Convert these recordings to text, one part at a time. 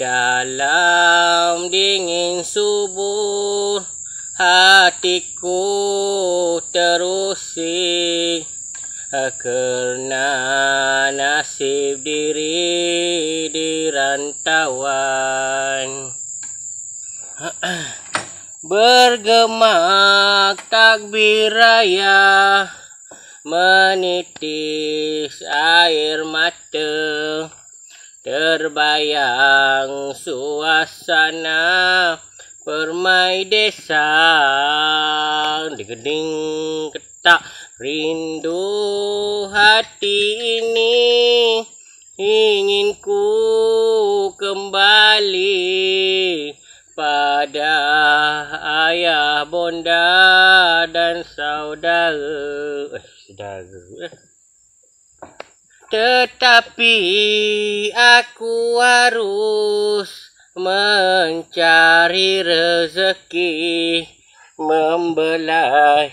Dalam dingin subuh hatiku terusik kerana nasib diri di rantauan bergemak takbir raya menitis air mata. Terbayang suasana permai desa. Digeding ketak rindu hati ini ingin ku kembali pada ayah bonda dan saudara eh, saudara eh. tetapi aku harus mencari rezeki membelai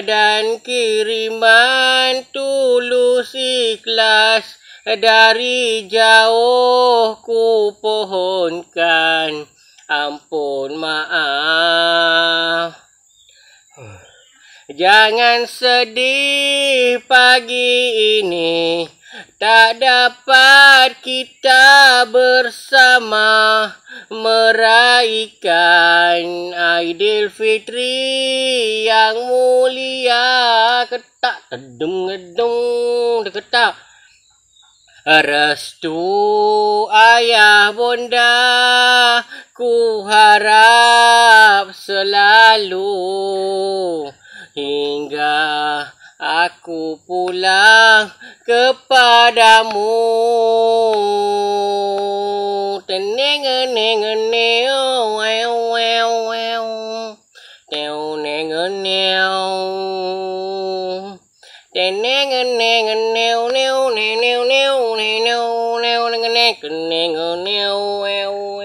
dan kiriman tulus ikhlas dari jauh ku pohonkan. Ampun maaf. Jangan sedih pagi ini Tak dapat kita bersama Meraihkan Aidilfitri yang mulia. Ketak tedung gedung deketak Restu ayah bonda Ku harap selalu aku pulang kepadamu. Teneng neng neo wow wow wow teo neng neo teneng neng neo neo neo neo neo neo neo neo neo neo neo